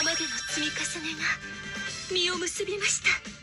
今までの積み重ねが実を結びました。